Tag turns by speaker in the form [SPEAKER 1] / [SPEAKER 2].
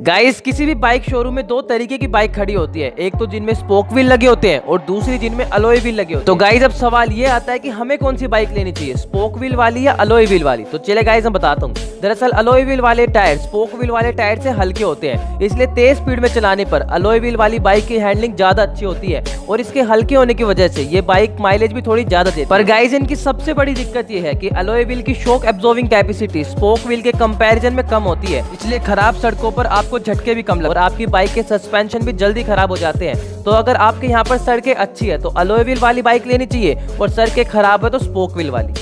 [SPEAKER 1] Guys किसी भी bike showroom में दो तरीके की बाइक खड़ी होती है। एक तो जिनमें स्पोक व्हील लगे होते हैं और दूसरी जिनमें अलोय व्हील लगे होते हैं। तो गाइस अब सवाल ये आता है कि हमें कौन सी बाइक लेनी चाहिए? स्पोक व्हील वाली या अलोय व्हील वाली? तो चले गाइस मैं बताता हूँ। दरअसल अलोय व्हील वाले टायर स्पोक व्हील वाले टायर से हल्के होते हैं। इसलिए तेज स्पीड में चलाने पर अलोय व्हील वाली बाइक की हैंडलिंग ज़्यादा अच्छी होती है और इसके हल्के होने की वजह से ये बाइक माइलेज भी थोड़ी ज़्यादा देती है। पर गाइस इनकी सबसे बड़ी दिक्कत ये है कि अलोय व्हील की shock absorbing capacity spoke wheel के कंपैरिजन में कम होती है। इसलिए खराब सड़कों पर आपको झटके भी कम लगे और आपकी बाइक के सस्पेंशन भी जल्दी खराब हो जाते हैं। तो अगर आपके यहाँ पर सड़कें अच्छी है तो अलोए व्हील वाली बाइक लेनी चाहिए। और सड़कें खराब है तो स्पोक व्हील वाली।